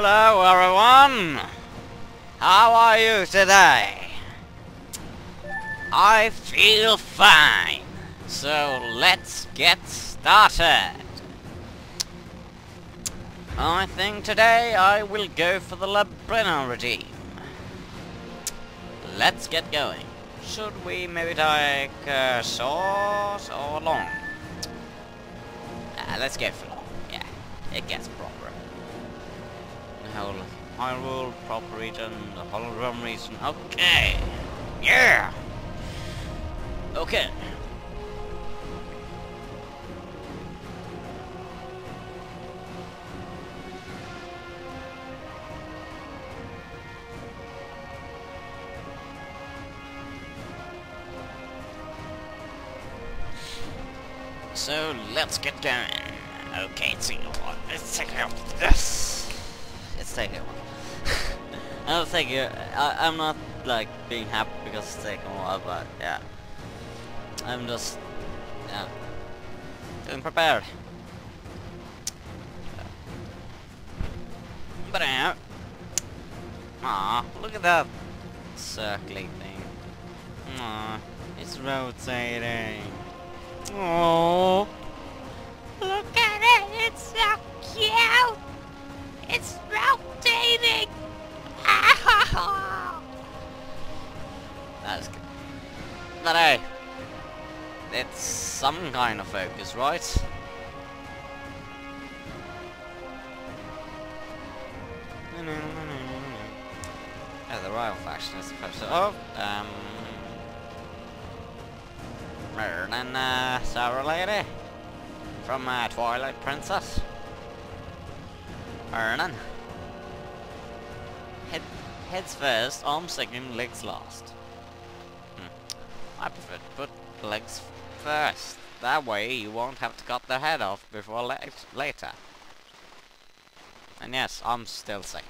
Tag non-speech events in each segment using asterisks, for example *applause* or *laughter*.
Hello everyone! How are you today? I feel fine, so let's get started. I think today I will go for the Labrynna regime. Let's get going. Should we maybe take uh, short or long? Uh, let's go for long. Yeah, it gets proper. Whole Hyrule proper region, the Holodrum region. Okay. Yeah. Okay. So let's get going. Okay, so let's check out this. It's taking a while. I don't think I, I'm not like being happy because it's taking a while, but yeah. I'm just, yeah, getting prepared. But yeah. Aw, look at that circling thing. Aw, it's rotating. Oh, Hey, it's some kind of focus, right? Oh, the royal faction is supposed to. Oh, um. Merlin, uh, Sour Lady from uh, Twilight Princess. Ernan. Head, heads first, arms second, legs last. I prefer to put legs first. That way you won't have to cut the head off before la later. And yes, I'm still sick.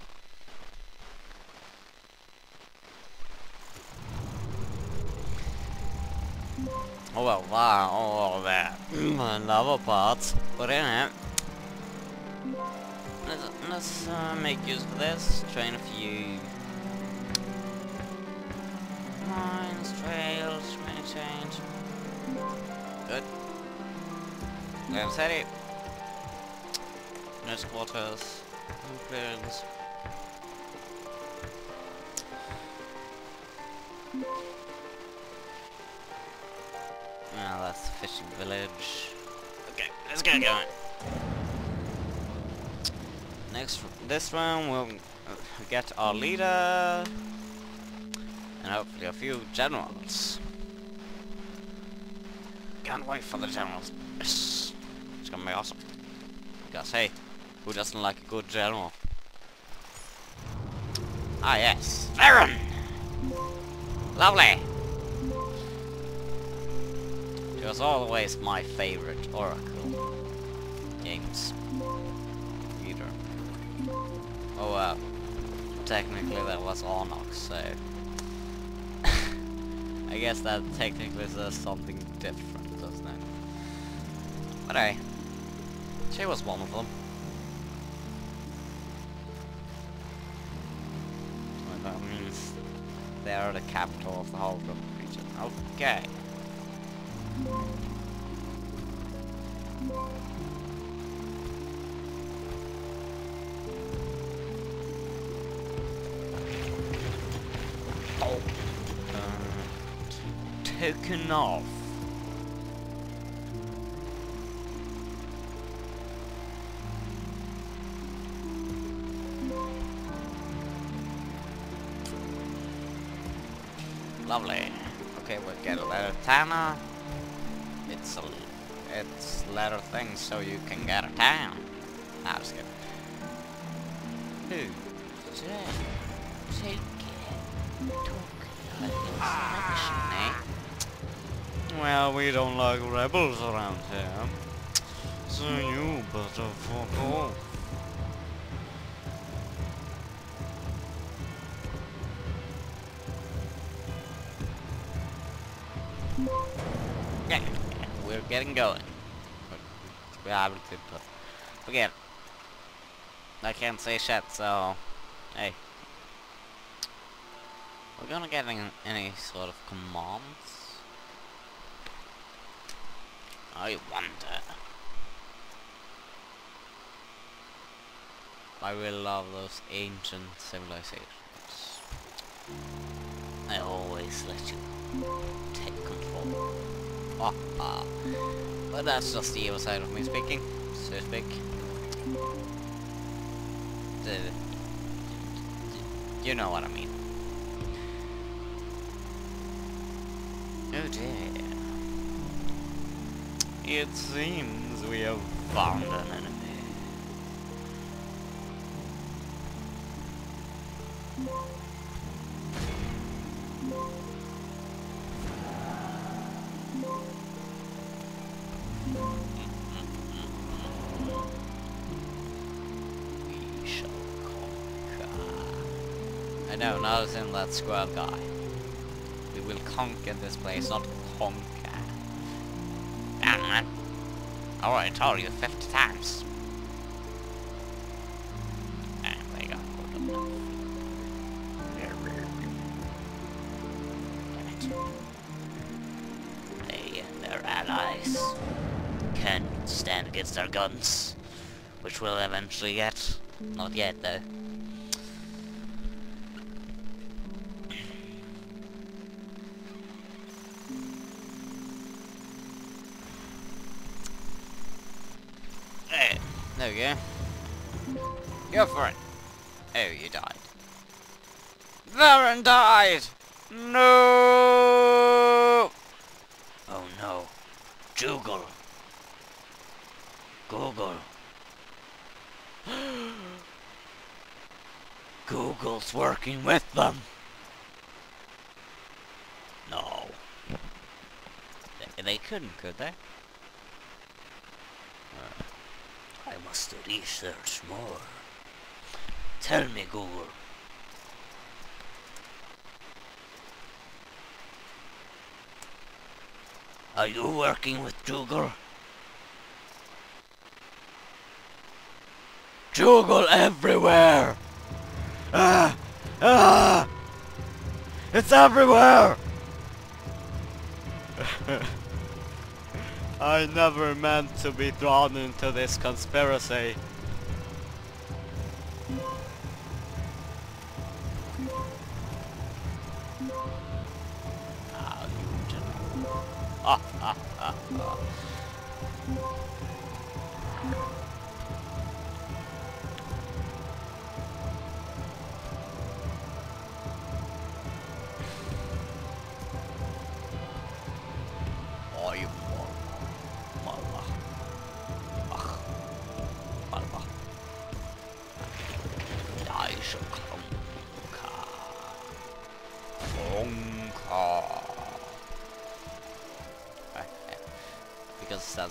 Oh well, wow, all that. Lava parts. Put in it. Let's, let's uh, make use of this. Train a few Good. Head it. Nurse quarters. No clearance. Ah, that's the fishing village. Okay, let's get going. Next, this round we'll get our leader and hopefully a few generals. Can't wait for the generals. It's gonna be awesome. Because hey, who doesn't like a good general? Ah yes, Farore. Lovely. It was always my favorite Oracle games. Either. Oh well. Technically that was Onyx, so... *laughs* I guess that technically says something different? But hey. She was one of them. So that means they are the capital of the whole region. Okay. Oh. Uh, taken off. Lovely. Okay, we'll get a letter tanner. It's a it's letter thing so you can get a town. Nah, just kidding. Who? Today. Take Talk insurrection, eh? Well, we don't like rebels around here. So you better fuck off. Getting going. Forget. I can't say shit, so hey. We're gonna get any, any sort of commands. I wonder. I really love those ancient civilizations. I always let you take control. *laughs* But that's just the evil side of me speaking, so to speak. The, you know what I mean. Oh dear. It seems we have found an enemy. We shall conquer. I know, now it's in that squirrel guy. We will conquer this place, not conquer. Damn man. I already told you 50 times. Against our guns, which we'll eventually get. Not yet though. There. There we go. Go for it. Oh, you died. Varen died! No! Oh no. Joogle. Google. Google's working with them. No. They, they couldn't, could they? Uh, I must research more. Tell me, Google. Are you working with Google? Google everywhere! Ah! Ah! It's everywhere! *laughs* I never meant to be drawn into this conspiracy. Ah, general. Ah, ah, ah,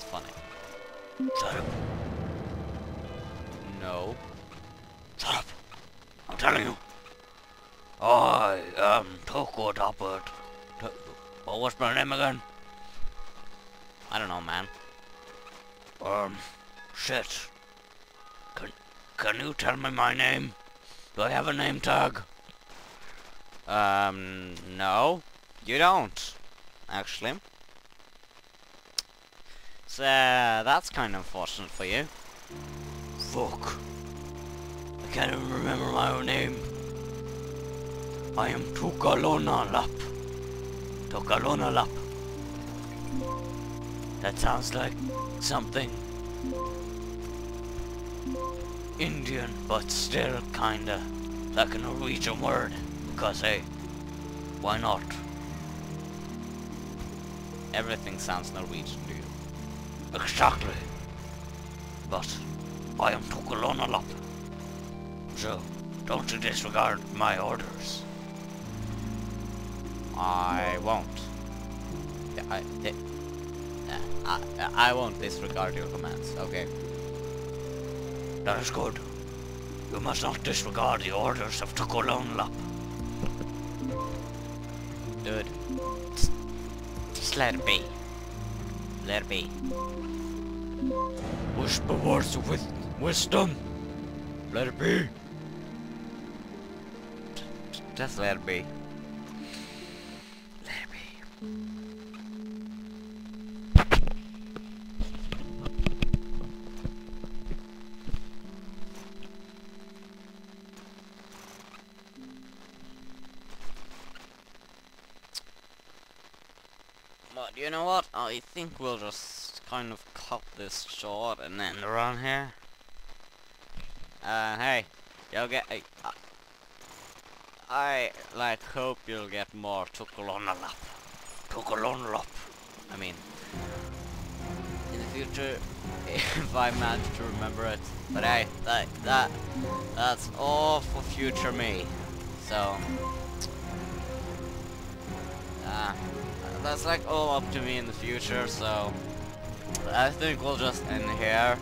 funny. Shut up. No. Shut up. I'm telling you. I am Toko Doppert. What was my name again? I don't know, man. Um, shit. Can, can you tell me my name? Do I have a name tag? Um, no. You don't, actually. So, that's kind of unfortunate for you. Fuck. I can't even remember my own name. I am Tukalona Lap. Tukalona Lap. That sounds like something Indian, but still kinda like a Norwegian word. Because hey, why not? Everything sounds Norwegian you. Exactly. But I am Tukulonalap. So, Don't you disregard my orders. I won't. I, I, I won't disregard your commands, okay? That is good. You must not disregard the orders of Tukolonla. Dude. Just, just let it be. Let it be. Whisper words of with wisdom. Let it be. Just let it be. Let it be. You know what? I think we'll just kind of cut this short and end around here. Uh, hey, you'll get. I, I like hope you'll get more Tukulonalap. Tukulonalap. I mean, in the future, *laughs* if I manage to remember it. But hey, that that that's all for future me. So, uh, that's like all up to me in the future. So, I think we'll just end here.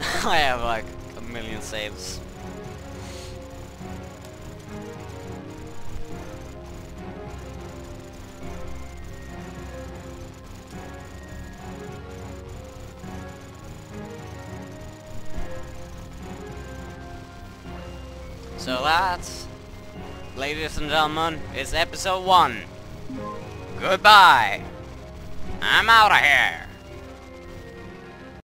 *laughs* I have like a million saves. So that, ladies and gentlemen, is episode one. Goodbye. I'm out of here.